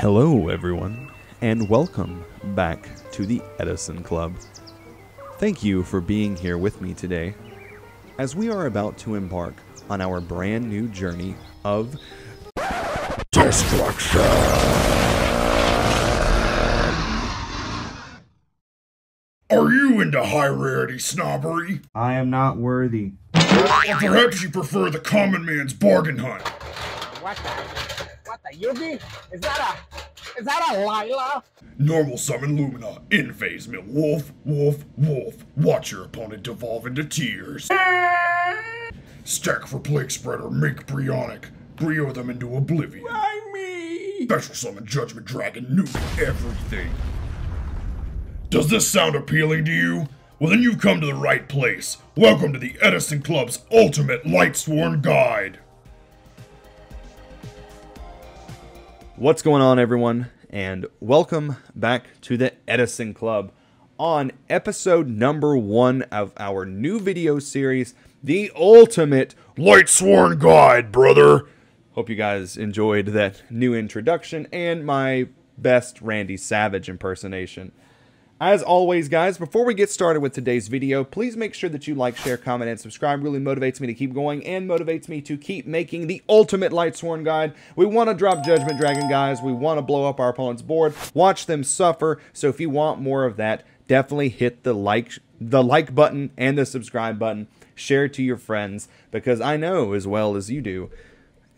Hello, everyone, and welcome back to the Edison Club. Thank you for being here with me today as we are about to embark on our brand new journey of destruction. Are you into high rarity snobbery? I am not worthy. Or perhaps you prefer the common man's bargain hunt? What the? What the? Yugi? Is that a? Is that a Lyla? Normal summon Lumina, in phase mill wolf, wolf, wolf. Watch your opponent devolve into tears. Stack for plague spreader, make Brionac. Brio them into oblivion. Why me? Special summon Judgment Dragon, nuke everything. Does this sound appealing to you? Well, then you've come to the right place. Welcome to the Edison Club's ultimate Lightsworn Guide. What's going on, everyone? And welcome back to the Edison Club on episode number one of our new video series, The Ultimate Lightsworn Guide, brother. Hope you guys enjoyed that new introduction and my best Randy Savage impersonation. As always, guys, before we get started with today's video, please make sure that you like, share, comment, and subscribe. Really motivates me to keep going and motivates me to keep making the ultimate Lightsworn guide. We want to drop Judgment Dragon, guys. We want to blow up our opponent's board, watch them suffer. So if you want more of that, definitely hit the like, the like button and the subscribe button. Share it to your friends because I know as well as you do,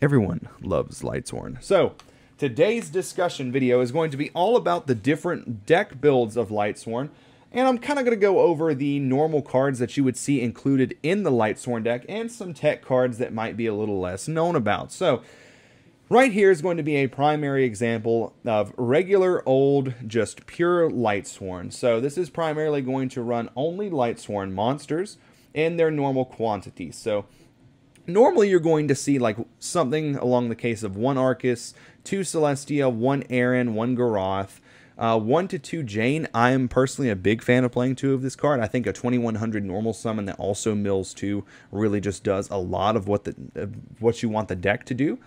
everyone loves Lightsworn. So, Today's discussion video is going to be all about the different deck builds of Lightsworn, and I'm kind of going to go over the normal cards that you would see included in the Lightsworn deck and some tech cards that might be a little less known about. So, right here is going to be a primary example of regular old, just pure Lightsworn. So, this is primarily going to run only Lightsworn monsters in their normal quantity. So, normally you're going to see like something along the case of one Aurkus, two Celestia, one Ehren, one Garoth, uh, one to two Jain. I am personally a big fan of playing two of this card. I think a 2100 normal summon that also mills two really just does a lot of what the uh, what you want the deck to do.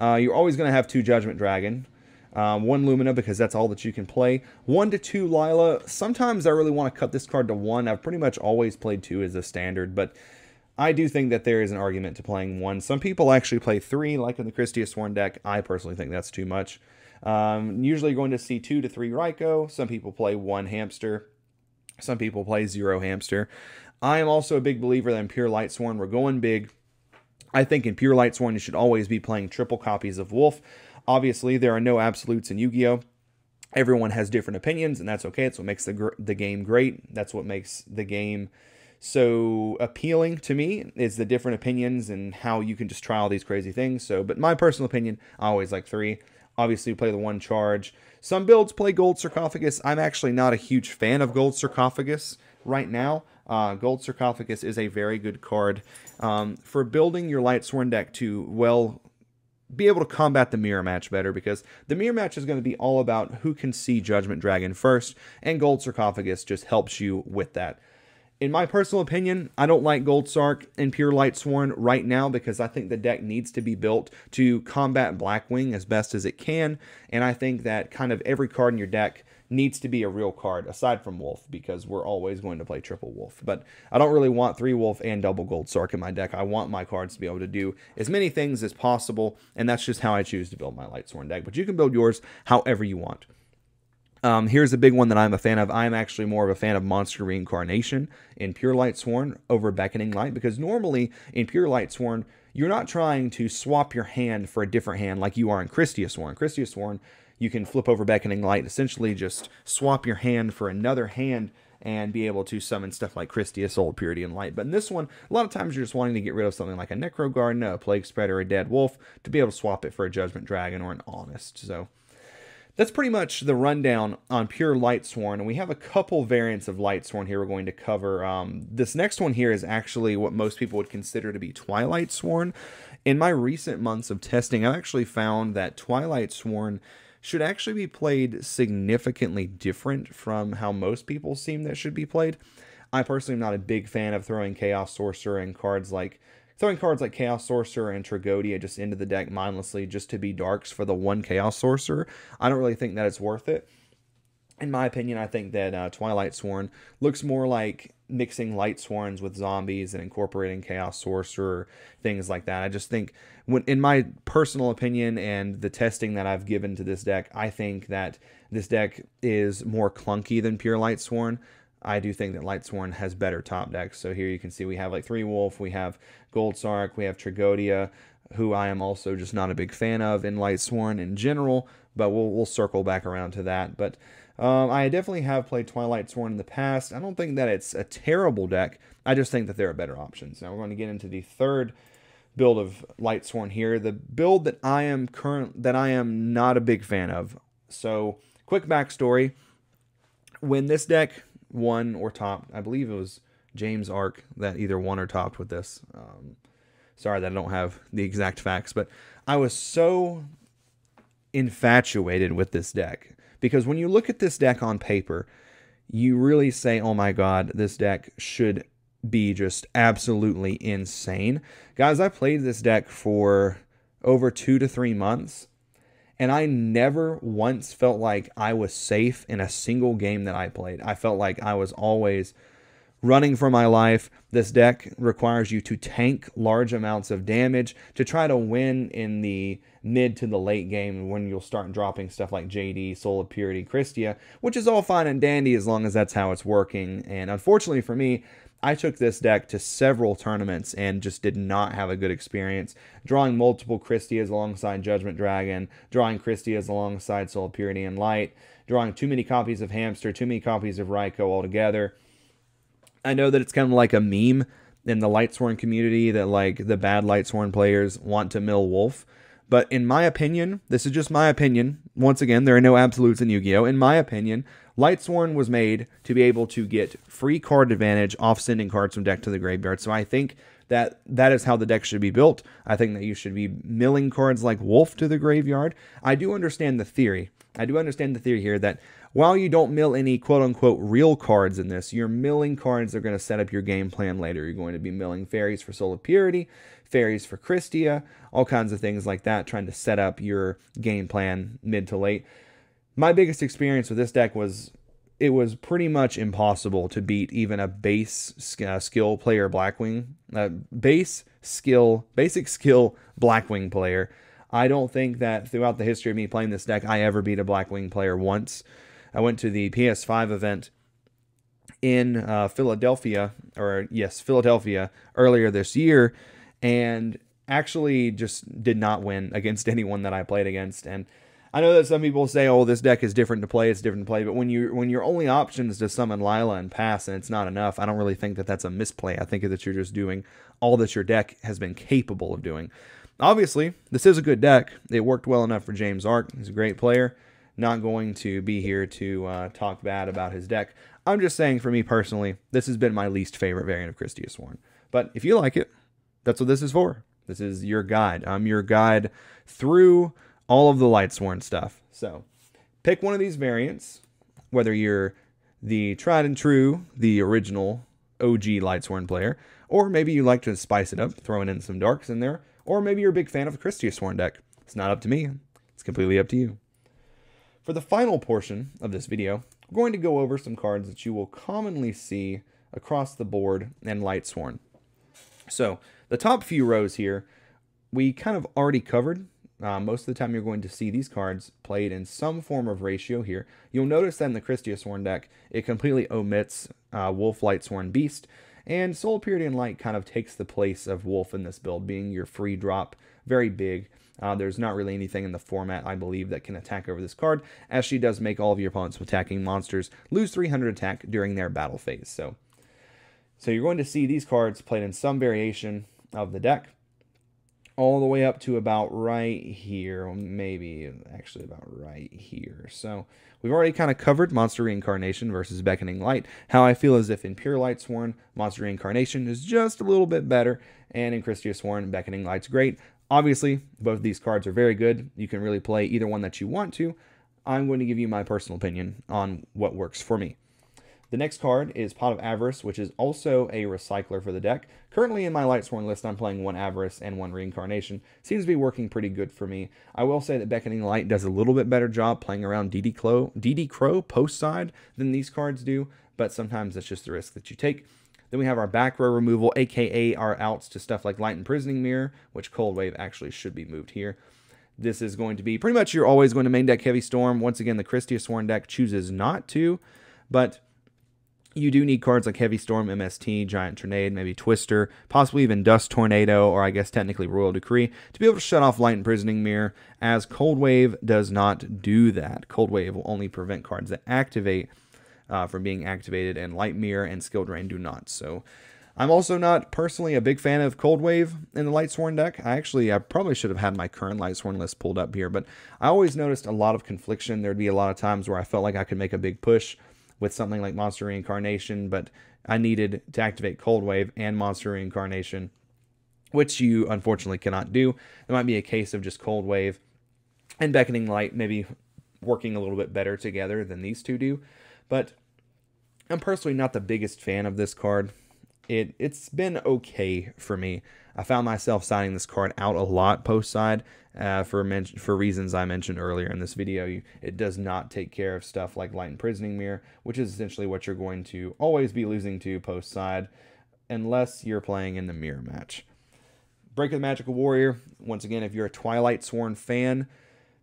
Uh, you're always going to have two Judgment Dragon. Um, one Lumina because that's all that you can play. One to two Lyla. Sometimes I really want to cut this card to one. I've pretty much always played two as a standard, but I do think that there is an argument to playing one. Some people actually play three, like in the Christia Sworn deck. I personally think that's too much. Um, usually going to see two to three Ryko. Some people play one hamster. Some people play zero hamster. I am also a big believer that in Pure Lightsworn, we're going big. I think in Pure Lightsworn, you should always be playing triple copies of Wolf. Obviously, there are no absolutes in Yu-Gi-Oh! Everyone has different opinions, and that's okay. It's what makes the, the game great. That's what makes the game so appealing to me is the different opinions and how you can just try all these crazy things. So, but my personal opinion, I always like three. Obviously, play the one charge. Some builds play Gold Sarcophagus. I'm actually not a huge fan of Gold Sarcophagus right now. Uh, Gold Sarcophagus is a very good card um, for building your Lightsworn deck to, well, be able to combat the mirror match better because the mirror match is going to be all about who can see Judgment Dragon first, and Gold Sarcophagus just helps you with that in my personal opinion, I don't like Gold Sark and Pure Lightsworn right now because I think the deck needs to be built to combat Blackwing as best as it can. And I think that kind of every card in your deck needs to be a real card aside from Wolf because we're always going to play triple Wolf. But I don't really want three Wolf and double Gold Sark in my deck. I want my cards to be able to do as many things as possible. And that's just how I choose to build my Lightsworn deck. But you can build yours however you want. Um, here's a big one that I'm a fan of. I'm actually more of a fan of Monster Reincarnation in Pure Light Sworn over Beckoning Light because normally in Pure Light Sworn, you're not trying to swap your hand for a different hand like you are in Christia Sworn. Christia Sworn, you can flip over Beckoning Light, essentially just swap your hand for another hand and be able to summon stuff like Christia, Soul, Purity, and Light. But in this one, a lot of times you're just wanting to get rid of something like a Necro Gardna, a Plague Spreader, a Dead Wolf to be able to swap it for a Judgment Dragon or an Honest. So that's pretty much the rundown on pure Lightsworn, and we have a couple variants of Lightsworn here we're going to cover. Um, this next one here is actually what most people would consider to be Twilight Sworn. In my recent months of testing, I've actually found that Twilight Sworn should actually be played significantly different from how most people seem that should be played. I personally am not a big fan of throwing Chaos Sorcerer and cards like throwing cards like Chaos Sorcerer and Tragoedia just into the deck mindlessly just to be darks for the one Chaos Sorcerer, I don't really think that it's worth it. In my opinion, I think that uh, Twilight Sworn looks more like mixing light sworns with zombies and incorporating chaos sorcerer things like that i just think when in my personal opinion and the testing that i've given to this deck i think that this deck is more clunky than pure light sworn I do think that Lightsworn has better top decks. So here you can see we have like Three Wolf, we have Gold Sark, we have Tragoedia, who I am also just not a big fan of in Lightsworn in general, but we'll, we'll circle back around to that. But um, I definitely have played Twilight Sworn in the past. I don't think that it's a terrible deck. I just think that there are better options. Now we're going to get into the third build of Light Sworn here, the build that I am current that I am not a big fan of. So, quick backstory: when this deck won or topped, I believe it was James Ark that either won or topped with this. Um, sorry that I don't have the exact facts, but I was so infatuated with this deck because when you look at this deck on paper, you really say, oh my god, this deck should be just absolutely insane. Guys, I played this deck for over two to three months, and I never once felt like I was safe in a single game that I played. I felt like I was always running for my life. This deck requires you to tank large amounts of damage to try to win in the mid to the late game when you'll start dropping stuff like JD, Soul of Purity, Christia, which is all fine and dandy as long as that's how it's working. And unfortunately for me, I took this deck to several tournaments and just did not have a good experience. Drawing multiple Christias alongside Judgment Dragon, drawing Christias alongside Soul Purity and Light, drawing too many copies of Hamster, too many copies of Ryko altogether. I know that it's kind of like a meme in the Lightsworn community that like the bad Lightsworn players want to mill Wolf. But in my opinion, this is just my opinion. Once again, there are no absolutes in Yu Gi Oh! In my opinion, Lightsworn was made to be able to get free card advantage off sending cards from deck to the graveyard. So I think that that is how the deck should be built. I think that you should be milling cards like Wolf to the graveyard. I do understand the theory. I do understand the theory here that while you don't mill any quote unquote real cards in this, you're milling cards that are going to set up your game plan later. You're going to be milling fairies for Soul of Purity, fairies for Christia, all kinds of things like that, trying to set up your game plan mid to late. My biggest experience with this deck was it was pretty much impossible to beat even a base uh, skill player Blackwing, uh, base skill, basic skill Blackwing player. I don't think that throughout the history of me playing this deck, I ever beat a Blackwing player once. I went to the PS5 event in uh, Philadelphia, or yes, Philadelphia earlier this year, and actually just did not win against anyone that I played against. And I know that some people say, "Oh, this deck is different to play; it's different to play." But when you when your only option is to summon Lyla and pass, and it's not enough, I don't really think that that's a misplay. I think that you're just doing all that your deck has been capable of doing. Obviously, this is a good deck. It worked well enough for James Ark. He's a great player. Not going to be here to uh, talk bad about his deck. I'm just saying, for me personally, this has been my least favorite variant of Christia Sworn. But if you like it, that's what this is for. This is your guide. I'm your guide through all of the Lightsworn stuff. So pick one of these variants, whether you're the tried and true, the original OG Lightsworn player, or maybe you like to spice it up, throwing in some darks in there, or maybe you're a big fan of a Christia Sworn deck. It's not up to me. It's completely up to you. For the final portion of this video, we're going to go over some cards that you will commonly see across the board in Lightsworn. So, the top few rows here, we kind of already covered uh, most of the time, you're going to see these cards played in some form of ratio here. You'll notice that in the Christia Sworn deck, it completely omits uh, Wolf Light Sworn Beast, and Soul Purity and Light kind of takes the place of Wolf in this build, being your free drop, very big. Uh, there's not really anything in the format, I believe, that can attack over this card, as she does make all of your opponents attacking monsters lose 300 attack during their battle phase. So, so you're going to see these cards played in some variation of the deck all the way up to about right here, maybe actually about right here. So we've already kind of covered Monster Reincarnation versus Beckoning Light. How I feel as if in Pure Light Sworn, Monster Reincarnation is just a little bit better, and in Christia Sworn, Beckoning Light's great. Obviously, both these cards are very good. You can really play either one that you want to. I'm going to give you my personal opinion on what works for me. The next card is Pot of Avarice, which is also a recycler for the deck. Currently in my Lightsworn list, I'm playing one Avarice and one Reincarnation. Seems to be working pretty good for me. I will say that Beckoning Light does a little bit better job playing around DD Crow, DD Crow post side than these cards do, but sometimes that's just the risk that you take. Then we have our back row removal, aka our outs to stuff like Light Imprisoning Mirror, which Cold Wave actually should be moved here. This is going to be pretty much you're always going to main deck Heavy Storm. Once again, the Christia Sworn deck chooses not to, but you do need cards like Heavy Storm, MST, Giant Trunade, maybe Twister, possibly even Dust Tornado, or I guess technically Royal Decree, to be able to shut off Light Imprisoning Mirror, as Cold Wave does not do that. Cold Wave will only prevent cards that activate uh, from being activated, and Light Mirror and Skill Drain do not. So I'm also not personally a big fan of Cold Wave in the Lightsworn deck. I actually, I probably should have had my current Lightsworn list pulled up here, but I always noticed a lot of confliction. There'd be a lot of times where I felt like I could make a big push with something like Monster Reincarnation, but I needed to activate Cold Wave and Monster Reincarnation, which you unfortunately cannot do. It might be a case of just Cold Wave and Beckoning Light maybe working a little bit better together than these two do. But I'm personally not the biggest fan of this card. It it's been okay for me. I found myself signing this card out a lot post side uh, for men- for reasons I mentioned earlier in this video. It does not take care of stuff like Light Imprisoning Mirror, which is essentially what you're going to always be losing to post side, unless you're playing in the mirror match. Breaker the Magical Warrior. Once again, if you're a Twilight Sworn fan,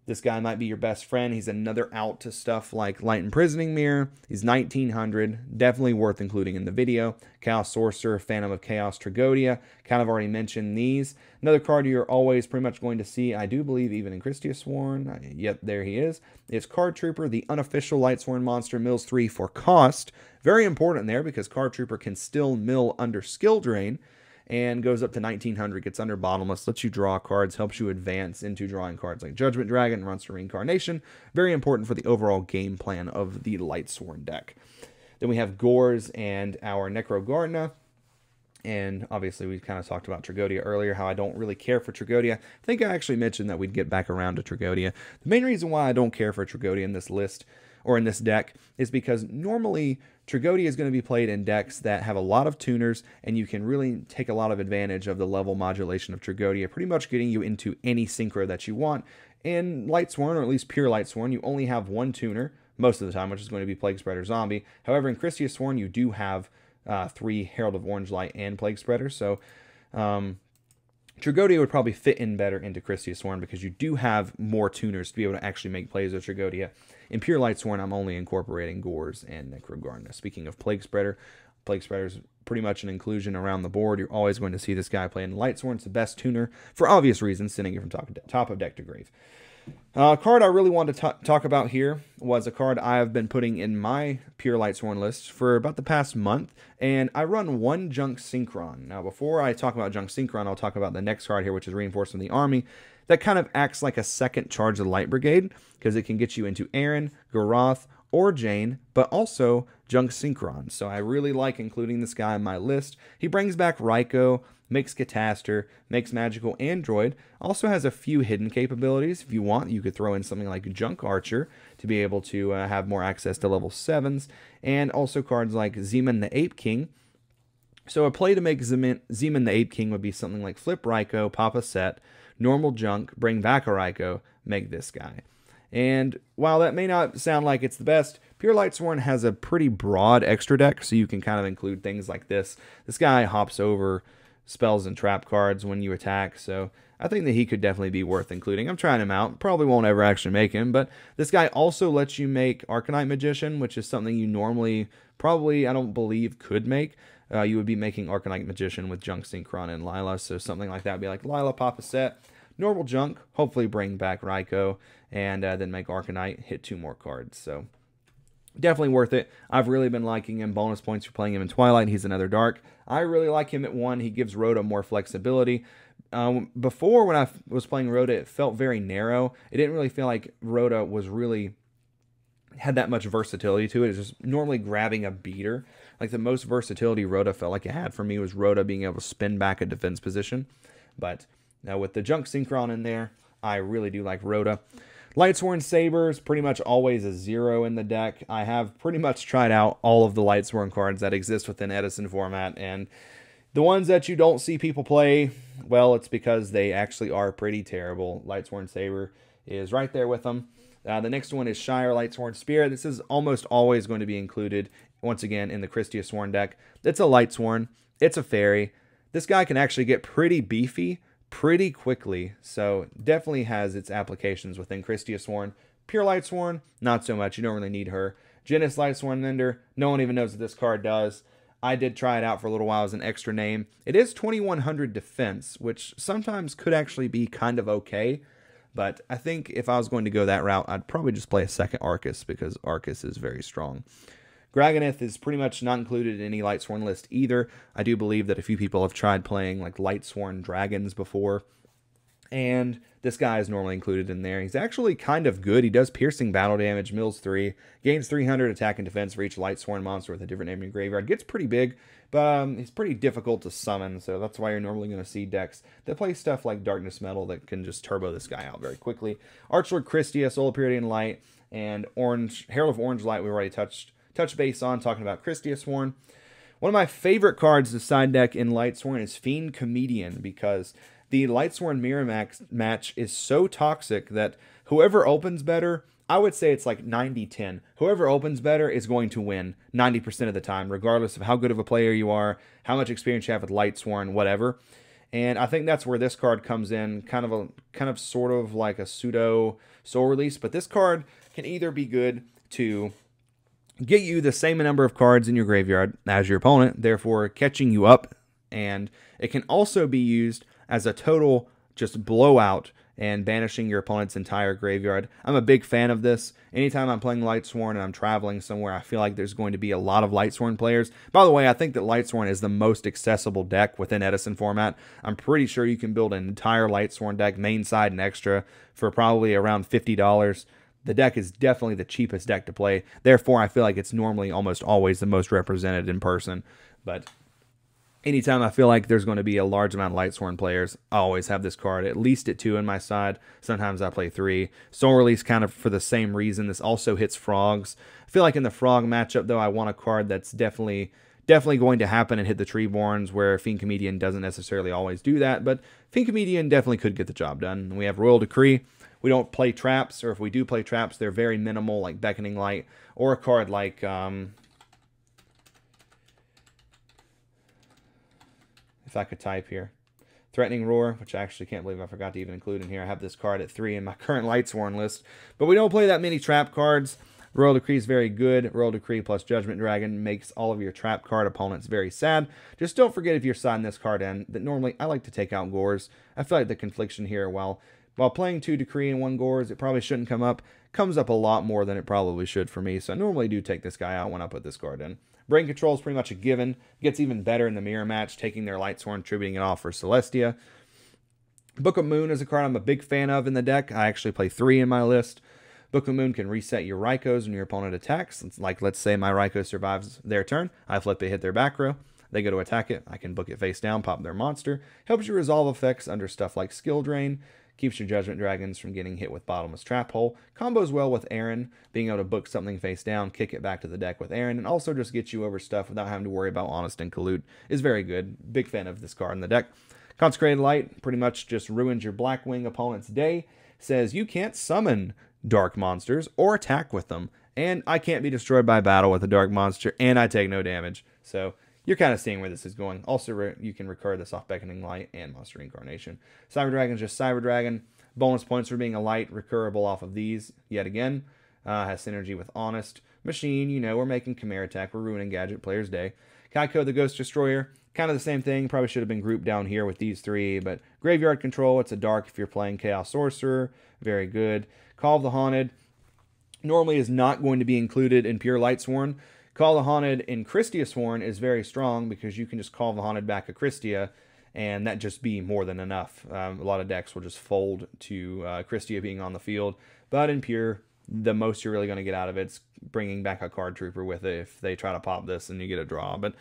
this guy might be your best friend. He's another out to stuff like Light Imprisoning Mirror. He's 1900, definitely worth including in the video. Chaos Sorcerer, Phantom of Chaos, Tragoedia. Kind of already mentioned these. Another card you're always pretty much going to see, I do believe, even in Christia Sworn. Uh, yep, there he is. It's Card Trooper, the unofficial Light Sworn monster, mills 3 for cost. Very important there because Card Trooper can still mill under skill drain and goes up to 1900, gets under bottomless, lets you draw cards, helps you advance into drawing cards like Judgment Dragon runs Monster Reincarnation. Very important for the overall game plan of the Lightsworn deck. Then we have Gorz and our Necro Gardna. And obviously, we kind of talked about Tragoedia earlier, how I don't really care for Tragoedia. I think I actually mentioned that we'd get back around to Tragoedia. The main reason why I don't care for Tragoedia in this list or in this deck is because normally Tragoedia is going to be played in decks that have a lot of tuners, and you can really take a lot of advantage of the level modulation of Tragoedia, pretty much getting you into any synchro that you want. In Lightsworn, or at least pure Lightsworn, you only have one tuner most of the time, which is going to be Plague Spreader Zombie. However, in Christia Sworn, you do have uh, three Herald of Orange Light and Plague Spreader, so um, Tragoedia would probably fit in better into Christia Sworn because you do have more tuners to be able to actually make plays with Tragoedia. In Pure Lightsworn, I'm only incorporating Gorz and Necro Gardna. Speaking of Plague Spreader, Plague Spreader is pretty much an inclusion around the board. You're always going to see this guy playing Lightsworn. It's the best tuner for obvious reasons, sending it from top of, de- top of deck to grave. Uh, a card I really wanted to talk about here was a card I have been putting in my Pure Lightsworn list for about the past month, and I run one Junk Synchron. Now, before I talk about Junk Synchron, I'll talk about the next card here, which is Reinforcement of the Army. That kind of acts like a second charge of Light Brigade, because it can get you into Ehren, Garoth, or Jain, but also Junk Synchron. So I really like including this guy in my list. He brings back Ryko, makes Catastor, makes Magical Android, also has a few hidden capabilities. If you want, you could throw in something like Junk Archer to be able to uh, have more access to level 7s, and also cards like Zeman the Ape King. So a play to make Zeman, Zeman the Ape King would be something like Flip Ryko, Papa set, normal Junk, bring back a Ryko, make this guy. And while that may not sound like it's the best, Pure Lightsworn has a pretty broad extra deck, so you can kind of include things like this. This guy hops over spells and trap cards when you attack, so I think that he could definitely be worth including. I'm trying him out. Probably won't ever actually make him, but this guy also lets you make Arcanite Magician, which is something you normally probably, I don't believe, could make. Uh, you would be making Arcanite Magician with Junk Synchron and Lyla, so something like that would be like Lyla pop a set, normal Junk, hopefully bring back Ryko, and uh, then make Arcanite, hit two more cards. So definitely worth it. I've really been liking him. Bonus points for playing him in Twilight. He's another dark. I really like him at one. He gives Rhoda more flexibility. Um, before, when I was playing Rhoda, it felt very narrow. It didn't really feel like Rhoda was really had that much versatility to it. It's just normally grabbing a beater. Like the most versatility Rhoda felt like it had for me was Rhoda being able to spin back a defense position. But now with the Junk Synchron in there, I really do like Rhoda. Lightsworn Sabers, pretty much always a zero in the deck. I have pretty much tried out all of the Lightsworn cards that exist within Edison format, and the ones that you don't see people play, well, it's because they actually are pretty terrible. Lightsworn Saber is right there with them. Uh, the next one is Shire Lightsworn Spirit. This is almost always going to be included, once again, in the Christia Sworn deck. It's a Lightsworn. It's a fairy. This guy can actually get pretty beefy pretty quickly, so definitely has its applications within Christia Sworn. Pure Lightsworn, not so much. You don't really need her. Jenis Lightsworn Mender, no one even knows what this card does. I did try it out for a little while as an extra name. It is 2100 defense, which sometimes could actually be kind of okay. But I think if I was going to go that route, I'd probably just play a second Aurkus because Aurkus is very strong. Gragonith is pretty much not included in any Lightsworn list either. I do believe that a few people have tried playing like Lightsworn Dragons before, and this guy is normally included in there. He's actually kind of good. He does piercing battle damage, mills 3, gains 300 attack and defense for each Lightsworn monster with a different name in graveyard. Gets pretty big, but um, he's pretty difficult to summon, so that's why you're normally going to see decks that play stuff like Darkness Metal that can just turbo this guy out very quickly. Archlord Christia, Soul Purity and Light, and Orange Herald of Orange Light we already touched touch base on, talking about Christia Sworn. One of my favorite cards to side deck in Lightsworn is Fiend Comedian because the Lightsworn Mirror max match is so toxic that whoever opens better, I would say it's like 90 10. Whoever opens better is going to win 90% of the time, regardless of how good of a player you are, how much experience you have with Lightsworn, whatever. And I think that's where this card comes in, kind of a kind of sort of like a pseudo soul release. But this card can either be good to get you the same number of cards in your graveyard as your opponent, therefore catching you up. And it can also be used as a total just blowout and banishing your opponent's entire graveyard. I'm a big fan of this. Anytime I'm playing Lightsworn and I'm traveling somewhere, I feel like there's going to be a lot of Lightsworn players. By the way, I think that Lightsworn is the most accessible deck within Edison format. I'm pretty sure you can build an entire Lightsworn deck, main side and extra, for probably around $50 the deck is definitely the cheapest deck to play. Therefore, I feel like it's normally almost always the most represented in person. But anytime I feel like there's going to be a large amount of Lightsworn players, I always have this card at least at two in my side. Sometimes I play three. Soul Release kind of for the same reason. This also hits frogs. I feel like in the frog matchup though, I want a card that's definitely definitely going to happen and hit the Treeborns where Fiend Comedian doesn't necessarily always do that, but Fiend Comedian definitely could get the job done. We have Royal Decree. We don't play traps, or if we do play traps, they're very minimal, like Beckoning Light, or a card like... Um, if I could type here. Threatening Roar, which I actually can't believe I forgot to even include in here. I have this card at 3 in my current Lightsworn list. But we don't play that many trap cards. Royal Decree is very good. Royal Decree plus Judgment Dragon makes all of your trap card opponents very sad. Just don't forget if you're signing this card in that normally I like to take out Gorz. I feel like the confliction here, while while playing two Decree and one Gorz, it probably shouldn't come up. Comes up a lot more than it probably should for me, so I normally do take this guy out when I put this card in. Brain Control is pretty much a given. Gets even better in the Mirror match, taking their Lightsworn, tributing it off for Celestia. Book of Moon is a card I'm a big fan of in the deck. I actually play three in my list. Book of Moon can reset your Rykos when your opponent attacks. It's like, let's say my Ryko survives their turn. I flip it, hit their back row. They go to attack it. I can book it face down, pop their monster. Helps you resolve effects under stuff like Skill Drain keeps your Judgment Dragons from getting hit with Bottomless Trap Hole. Combos well with Ehren, being able to book something face down, kick it back to the deck with Ehren, and also just get you over stuff without having to worry about Honest and Collude is very good. Big fan of this card in the deck. Consecrated Light pretty much just ruins your Blackwing opponent's day. Says you can't summon dark monsters or attack with them. And I can't be destroyed by battle with a dark monster, and I take no damage. So you're kind of seeing where this is going. Also, you can recur the soft beckoning light and monster reincarnation. Cyber Dragon is just Cyber Dragon. Bonus points for being a light, recurable off of these yet again. Uh, has synergy with Honest. Machine, you know, we're making Chimeratech. We're ruining Gadget Player's day. Kycoo the Ghost Destroyer, kind of the same thing. Probably should have been grouped down here with these three, but Graveyard Control, it's a dark if you're playing Chaos Sorcerer. Very good. Call of the Haunted, normally is not going to be included in Pure Lightsworn, Call the Haunted in Christia Sworn is very strong because you can just call the Haunted back a Christia, and that just be more than enough. Um, a lot of decks will just fold to uh, Christia being on the field, but in Pure, the most you're really going to get out of it's bringing back a card trooper with it if they try to pop this and you get a draw. But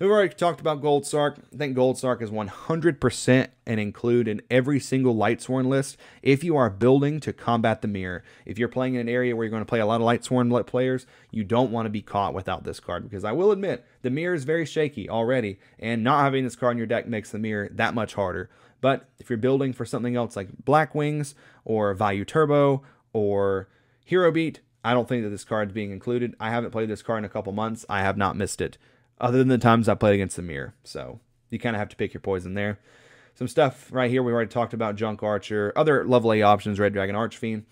We've already talked about Gold Sark. I think Gold Sark is 100% and include in every single Lightsworn list if you are building to combat the mirror. If you're playing in an area where you're going to play a lot of Lightsworn players, you don't want to be caught without this card because I will admit the mirror is very shaky already, and not having this card in your deck makes the mirror that much harder. But if you're building for something else like Black Wings or Vayu Turbo or Hero Beat, I don't think that this card is being included. I haven't played this card in a couple months. I have not missed it other than the times I played against the mirror. So you kind of have to pick your poison there. Some stuff right here we already talked about Junk Archer, other level A options, Red Dragon Archfiend.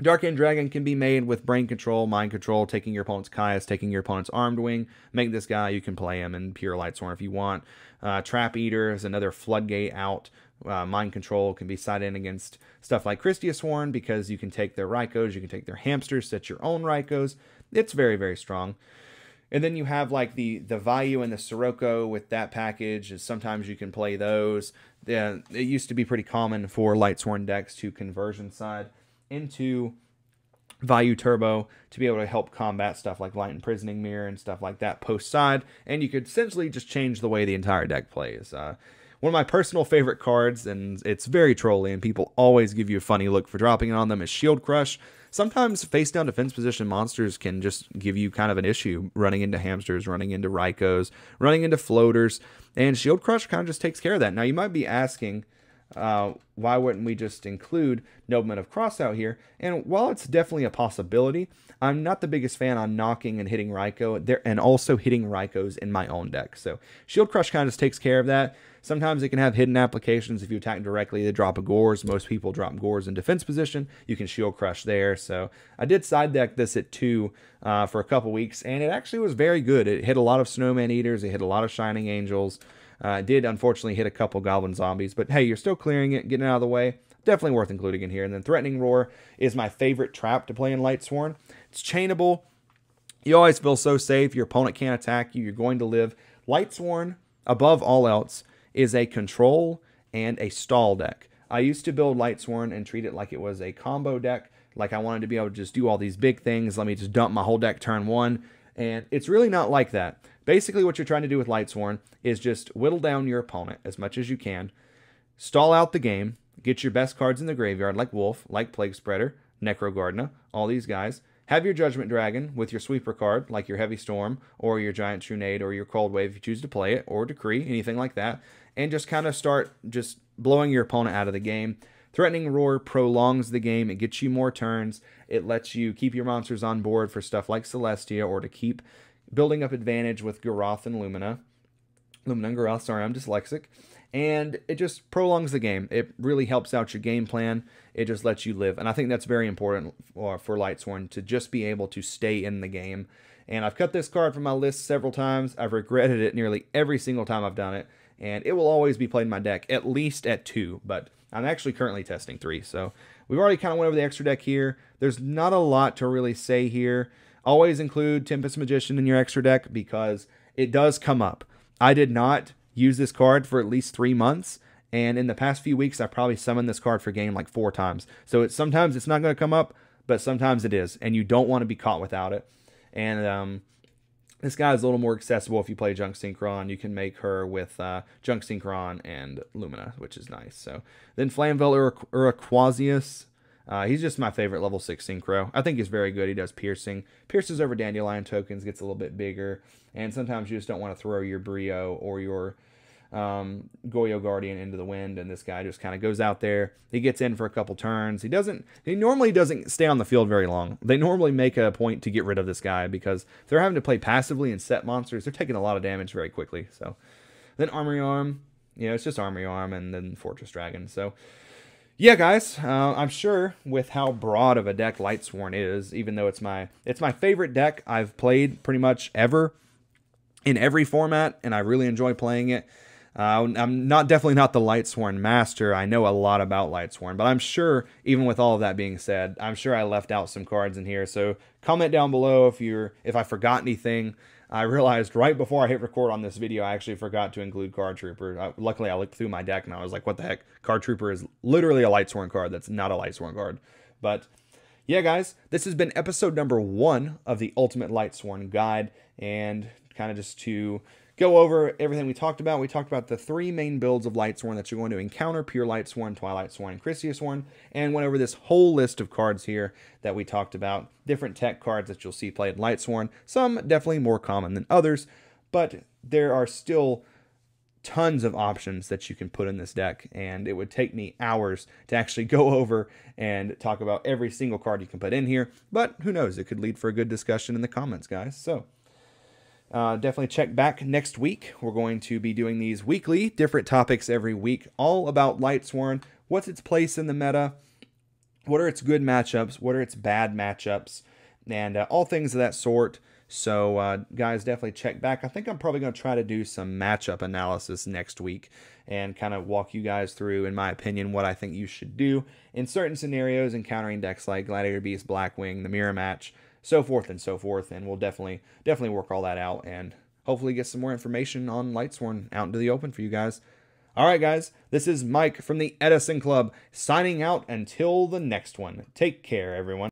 Dark End Dragon can be made with brain control, mind control, taking your opponent's Caius, taking your opponent's Armed Wing. Make this guy, you can play him in Pure light Lightsworn if you want. Uh, Trap Eater is another floodgate out. Uh, mind control can be side in against stuff like Christia Sworn because you can take their Rykos, you can take their hamsters, set your own Rykos. It's very, very strong. And then you have like the the Vayu and the Sirocco with that package. And sometimes you can play those. Yeah, it used to be pretty common for Lightsworn decks to conversion side into Vayu Turbo to be able to help combat stuff like Light Imprisoning Mirror and stuff like that post side. And you could essentially just change the way the entire deck plays. Uh, one of my personal favorite cards, and it's very trolly, and people always give you a funny look for dropping it on them, is Shield Crush sometimes face down defense position monsters can just give you kind of an issue running into hamsters, running into Rykos, running into floaters, and Shield Crush kind of just takes care of that. Now, you might be asking, uh, why wouldn't we just include Nobleman of Crossout here? And while it's definitely a possibility, I'm not the biggest fan on knocking and hitting Ryko there and also hitting Rykos in my own deck. So Shield Crush kind of just takes care of that. Sometimes it can have hidden applications. If you attack directly, they drop a Gorz. Most people drop Gorz in defense position. You can Shield Crush there. So I did side deck this at 2 uh, for a couple weeks, and it actually was very good. It hit a lot of Snowman Eaters. It hit a lot of Shining Angels. Uh, did unfortunately hit a couple Goblin Zombies, but hey, you're still clearing it, getting out of the way. Definitely worth including in here. And then Threatening Roar is my favorite trap to play in Lightsworn. It's chainable. You always feel so safe. Your opponent can't attack you. You're going to live. Lightsworn, above all else, is a control and a stall deck. I used to build Lightsworn and treat it like it was a combo deck, like I wanted to be able to just do all these big things. Let me just dump my whole deck turn one. And it's really not like that. Basically, what you're trying to do with Lightsworn is just whittle down your opponent as much as you can, stall out the game, get your best cards in the graveyard, like Wolf, like Plague Spreader, Necro Gardna, all these guys. Have your Judgment Dragon with your sweeper card, like your Heavy Storm, or your Giant Trunade, or your Cold Wave if you choose to play it, or Decree, anything like that and just kind of start just blowing your opponent out of the game. Threatening Roar prolongs the game. It gets you more turns. It lets you keep your monsters on board for stuff like Celestia or to keep building up advantage with Garoth and Lumina. Lumina and Garoth, sorry, I'm dyslexic. And it just prolongs the game. It really helps out your game plan. It just lets you live. And I think that's very important for, for Lightsworn to just be able to stay in the game. And I've cut this card from my list several times. I've regretted it nearly every single time I've done it and it will always be played in my deck, at least at two, but I'm actually currently testing three. So we've already kind of went over the extra deck here. There's not a lot to really say here. Always include Tempest Magician in your extra deck because it does come up. I did not use this card for at least three months, and in the past few weeks, I probably summoned this card for game like four times. So it's sometimes it's not going to come up, but sometimes it is, and you don't want to be caught without it. And um, this guy is a little more accessible if you play Junk Synchron. You can make her with uh, Junk Synchron and Lumina, which is nice. So then Flamvell Uruquizas. Uh, he's just my favorite level 6 Synchro. I think he's very good. He does piercing. Pierces over Dandelion tokens, gets a little bit bigger. And sometimes you just don't want to throw your Brio or your um, Goyo Guardian into the wind, and this guy just kind of goes out there. He gets in for a couple turns. He doesn't. He normally doesn't stay on the field very long. They normally make a point to get rid of this guy because they're having to play passively and set monsters. They're taking a lot of damage very quickly. So then Armory Arm, you know, it's just Armory Arm, and then Fortress Dragon. So yeah, guys, uh, I'm sure with how broad of a deck Lightsworn is, even though it's my it's my favorite deck I've played pretty much ever in every format, and I really enjoy playing it. Uh, I'm not definitely not the Lightsworn master. I know a lot about Lightsworn, but I'm sure, even with all of that being said, I'm sure I left out some cards in here. So comment down below if you're if I forgot anything. I realized right before I hit record on this video, I actually forgot to include Card Trooper. I, luckily, I looked through my deck and I was like, "What the heck? Card Trooper is literally a Lightsworn card. That's not a Lightsworn card." But yeah, guys, this has been episode number one of the Ultimate Lightsworn Guide, and kind of just to go over everything we talked about. We talked about the three main builds of Lightsworn that you're going to encounter Pure Lightsworn, Twilight Sworn, and Chrysaeus and went over this whole list of cards here that we talked about. Different tech cards that you'll see played in Lightsworn, some definitely more common than others, but there are still tons of options that you can put in this deck and it would take me hours to actually go over and talk about every single card you can put in here but who knows it could lead for a good discussion in the comments guys so uh, definitely check back next week. We're going to be doing these weekly, different topics every week, all about Lightsworn. What's its place in the meta? What are its good matchups? What are its bad matchups? And uh, all things of that sort. So, uh, guys, definitely check back. I think I'm probably going to try to do some matchup analysis next week and kind of walk you guys through, in my opinion, what I think you should do in certain scenarios encountering decks like Gladiator Beast, Blackwing, the Mirror Match, so forth and so forth. And we'll definitely definitely work all that out and hopefully get some more information on Lightsworn out into the open for you guys. All right, guys, this is Mike from the Edison Club signing out until the next one. Take care, everyone.